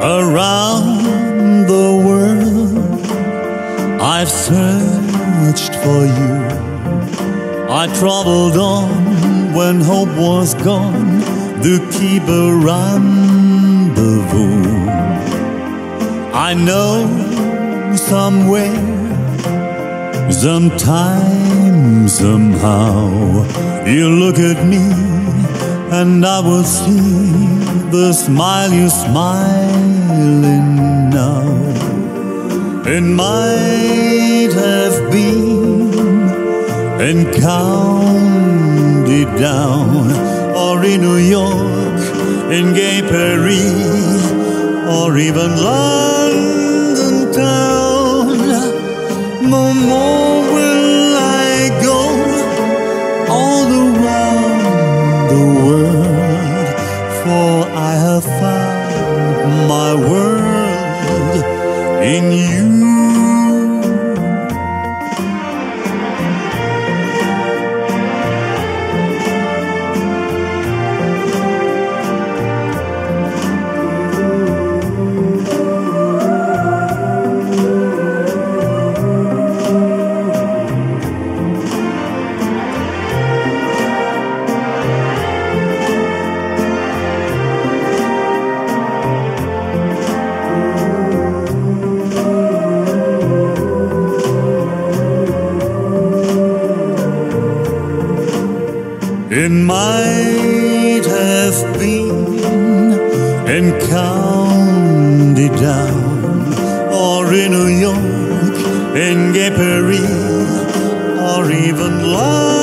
around the world, I've searched for you. I traveled on when hope was gone to keep a rendezvous. I know somewhere, sometime, somehow, you look at me and I will see the smile you're smiling It might have been in County Down or in New York, in Gay Paris, or even London town. No more will I go all around the world, for I have found my world in you. It might have been in County Down or in New York, in Gay Paris, or even London